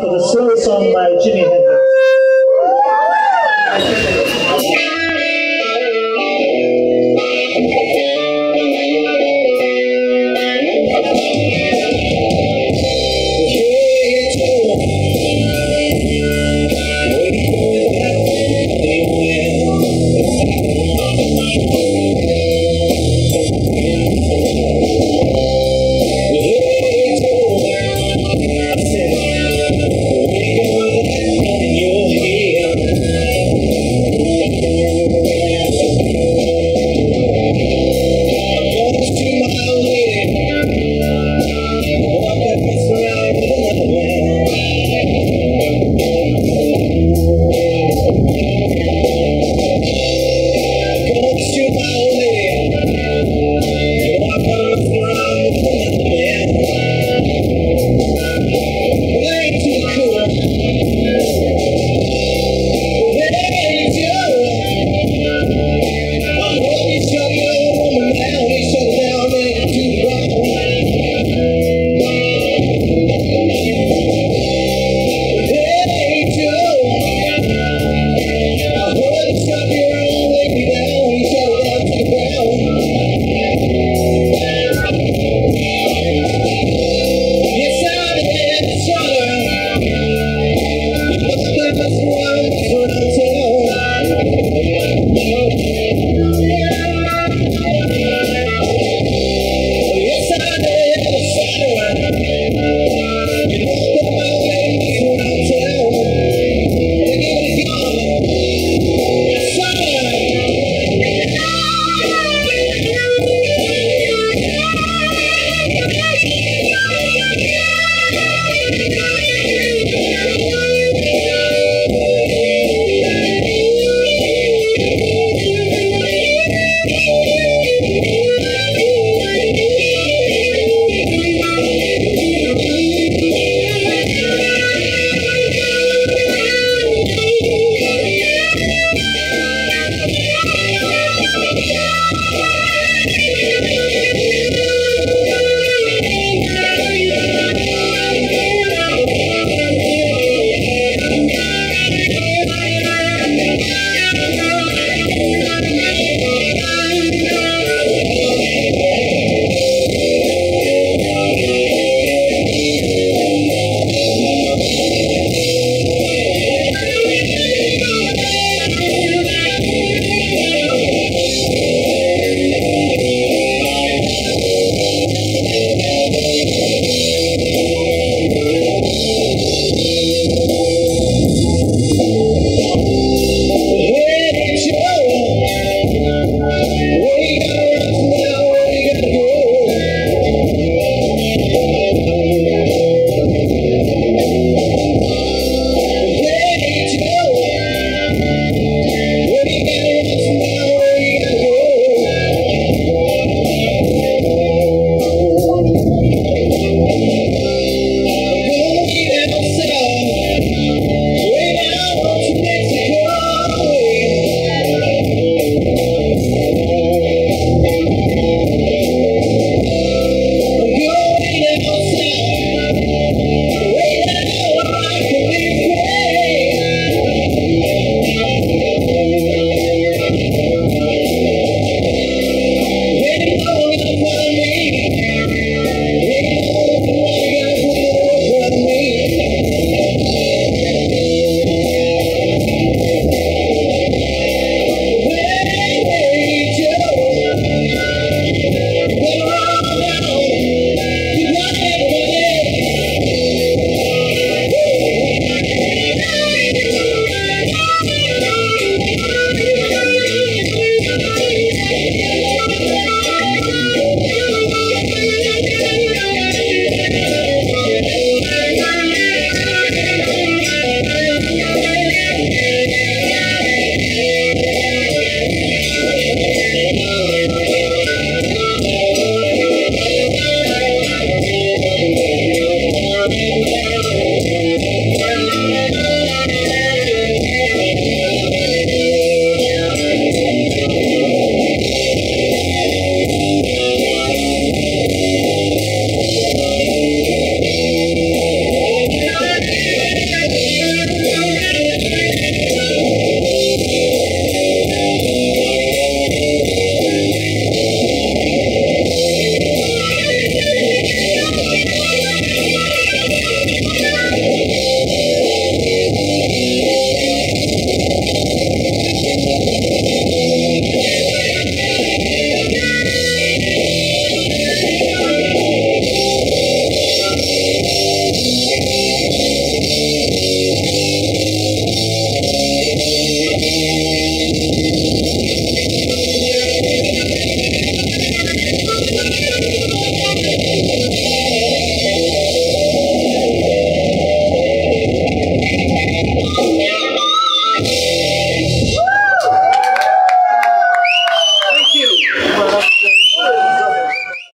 for the slow song by Jimmy. Hendrix.